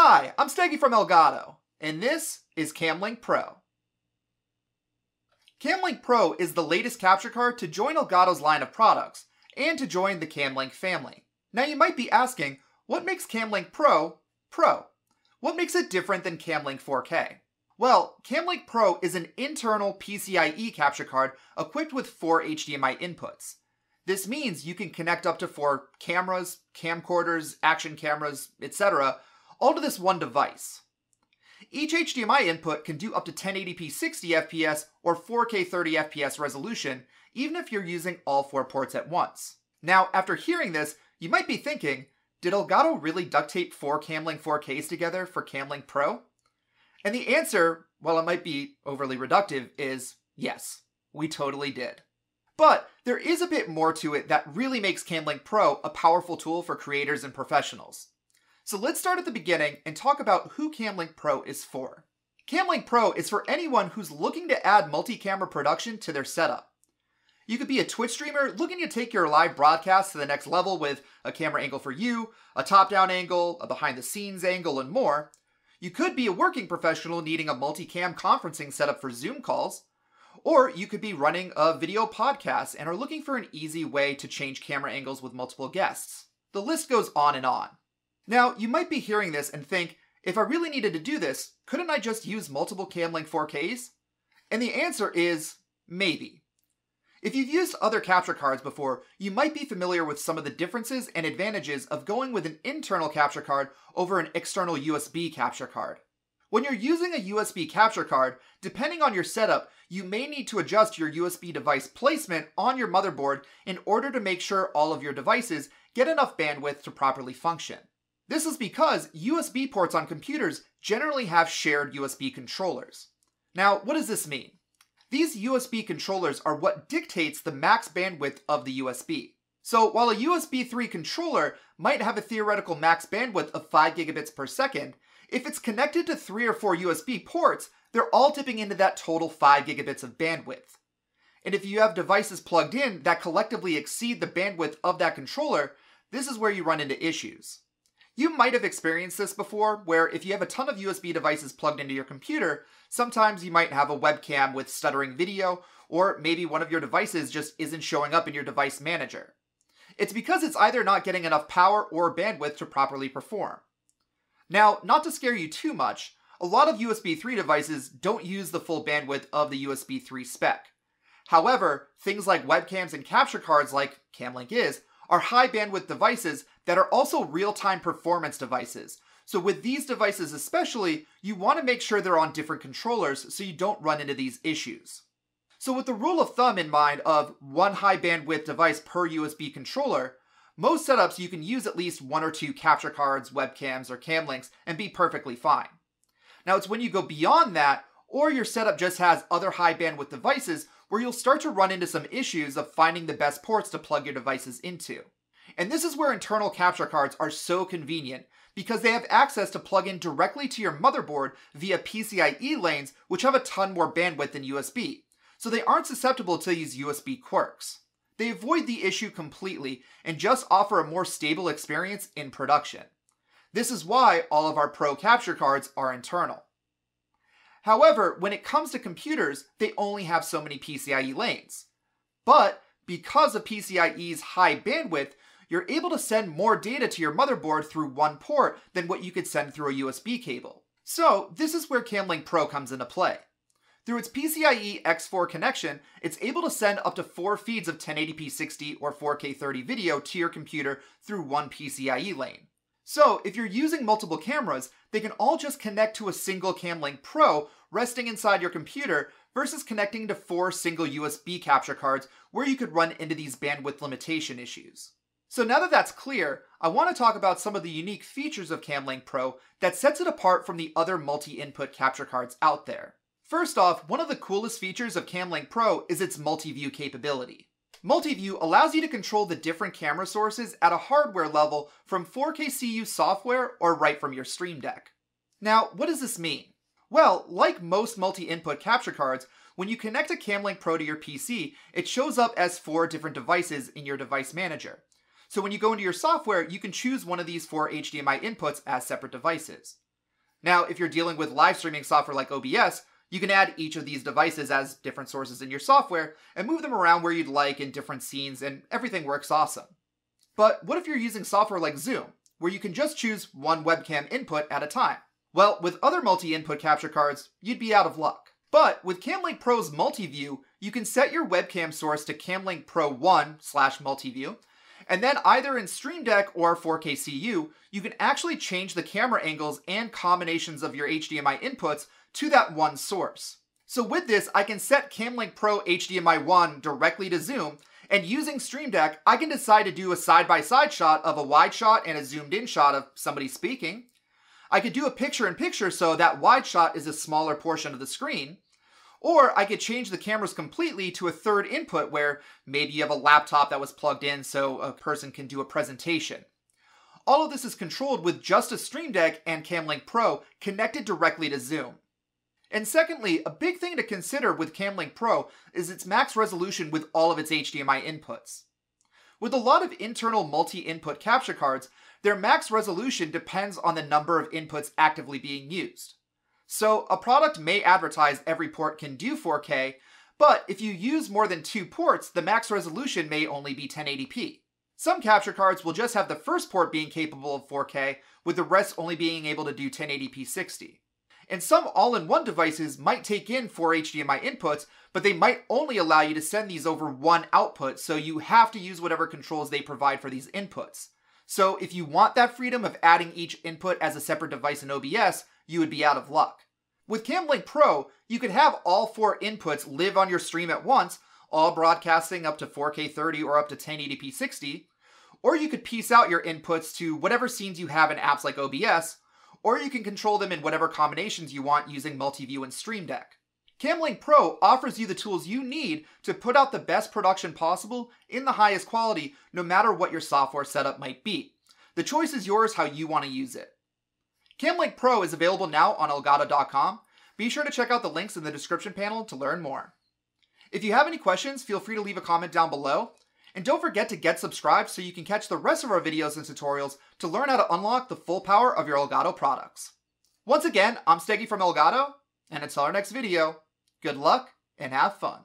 Hi, I'm Steggy from Elgato, and this is Camlink Pro. Camlink Pro is the latest capture card to join Elgato's line of products, and to join the Camlink family. Now you might be asking, what makes Camlink Pro, Pro? What makes it different than Camlink 4K? Well, Camlink Pro is an internal PCIe capture card equipped with four HDMI inputs. This means you can connect up to four cameras, camcorders, action cameras, etc., all to this one device. Each HDMI input can do up to 1080p 60 FPS or 4K 30 FPS resolution, even if you're using all four ports at once. Now, after hearing this, you might be thinking, did Elgato really duct tape four Camlink 4Ks together for Camlink Pro? And the answer, while it might be overly reductive, is yes, we totally did. But there is a bit more to it that really makes Camlink Pro a powerful tool for creators and professionals. So let's start at the beginning and talk about who Camlink Pro is for. Camlink Pro is for anyone who's looking to add multi-camera production to their setup. You could be a Twitch streamer looking to take your live broadcast to the next level with a camera angle for you, a top-down angle, a behind-the-scenes angle, and more. You could be a working professional needing a multicam conferencing setup for Zoom calls. Or you could be running a video podcast and are looking for an easy way to change camera angles with multiple guests. The list goes on and on. Now, you might be hearing this and think, if I really needed to do this, couldn't I just use multiple Camlink 4Ks? And the answer is maybe. If you've used other capture cards before, you might be familiar with some of the differences and advantages of going with an internal capture card over an external USB capture card. When you're using a USB capture card, depending on your setup, you may need to adjust your USB device placement on your motherboard in order to make sure all of your devices get enough bandwidth to properly function. This is because USB ports on computers generally have shared USB controllers. Now, what does this mean? These USB controllers are what dictates the max bandwidth of the USB. So while a USB 3 controller might have a theoretical max bandwidth of 5 gigabits per second, if it's connected to 3 or 4 USB ports, they're all dipping into that total 5 gigabits of bandwidth. And if you have devices plugged in that collectively exceed the bandwidth of that controller, this is where you run into issues. You might have experienced this before, where if you have a ton of USB devices plugged into your computer, sometimes you might have a webcam with stuttering video, or maybe one of your devices just isn't showing up in your device manager. It's because it's either not getting enough power or bandwidth to properly perform. Now, not to scare you too much, a lot of USB 3 devices don't use the full bandwidth of the USB 3 spec. However, things like webcams and capture cards like Camlink is are high bandwidth devices that are also real time performance devices. So, with these devices especially, you want to make sure they're on different controllers so you don't run into these issues. So, with the rule of thumb in mind of one high bandwidth device per USB controller, most setups you can use at least one or two capture cards, webcams, or cam links and be perfectly fine. Now, it's when you go beyond that, or your setup just has other high bandwidth devices where you'll start to run into some issues of finding the best ports to plug your devices into. And this is where internal capture cards are so convenient because they have access to plug in directly to your motherboard via PCIe lanes, which have a ton more bandwidth than USB. So they aren't susceptible to these USB quirks. They avoid the issue completely and just offer a more stable experience in production. This is why all of our Pro capture cards are internal. However, when it comes to computers, they only have so many PCIe lanes. But because of PCIe's high bandwidth, you're able to send more data to your motherboard through one port than what you could send through a USB cable. So this is where Camlink Pro comes into play. Through its PCIe X4 connection, it's able to send up to four feeds of 1080p 60 or 4K 30 video to your computer through one PCIe lane. So if you're using multiple cameras, they can all just connect to a single Camlink Pro resting inside your computer versus connecting to four single USB capture cards where you could run into these bandwidth limitation issues. So now that that's clear, I want to talk about some of the unique features of Camlink Pro that sets it apart from the other multi-input capture cards out there. First off, one of the coolest features of Camlink Pro is its multi-view capability. Multi-view allows you to control the different camera sources at a hardware level from 4KCU software or right from your Stream Deck. Now, what does this mean? Well, like most multi-input capture cards, when you connect a Camlink Pro to your PC, it shows up as four different devices in your device manager. So when you go into your software, you can choose one of these four HDMI inputs as separate devices. Now, if you're dealing with live streaming software like OBS, you can add each of these devices as different sources in your software and move them around where you'd like in different scenes, and everything works awesome. But what if you're using software like Zoom, where you can just choose one webcam input at a time? Well, with other multi-input capture cards, you'd be out of luck. But with Camlink Pro's Multiview, you can set your webcam source to Camlink Pro 1 slash Multiview, and then either in Stream Deck or 4K CU, you can actually change the camera angles and combinations of your HDMI inputs to that one source. So with this, I can set Camlink Pro HDMI 1 directly to zoom, and using Stream Deck, I can decide to do a side-by-side -side shot of a wide shot and a zoomed-in shot of somebody speaking. I could do a picture-in-picture -picture so that wide shot is a smaller portion of the screen, or I could change the cameras completely to a third input where maybe you have a laptop that was plugged in so a person can do a presentation. All of this is controlled with just a Stream Deck and Camlink Pro connected directly to Zoom. And secondly, a big thing to consider with Camlink Pro is its max resolution with all of its HDMI inputs. With a lot of internal multi-input capture cards, their max resolution depends on the number of inputs actively being used. So a product may advertise every port can do 4K, but if you use more than two ports, the max resolution may only be 1080p. Some capture cards will just have the first port being capable of 4K, with the rest only being able to do 1080p 60. And some all-in-one devices might take in four HDMI inputs, but they might only allow you to send these over one output, so you have to use whatever controls they provide for these inputs. So if you want that freedom of adding each input as a separate device in OBS, you would be out of luck. With Camlink Pro, you could have all four inputs live on your stream at once, all broadcasting up to 4K 30 or up to 1080p 60, or you could piece out your inputs to whatever scenes you have in apps like OBS, or you can control them in whatever combinations you want using Multiview and Stream Deck. Camlink Pro offers you the tools you need to put out the best production possible in the highest quality, no matter what your software setup might be. The choice is yours how you want to use it. Camlink Pro is available now on Elgato.com. Be sure to check out the links in the description panel to learn more. If you have any questions, feel free to leave a comment down below. And don't forget to get subscribed so you can catch the rest of our videos and tutorials to learn how to unlock the full power of your Elgato products. Once again, I'm Steggy from Elgato, and until our next video, good luck and have fun.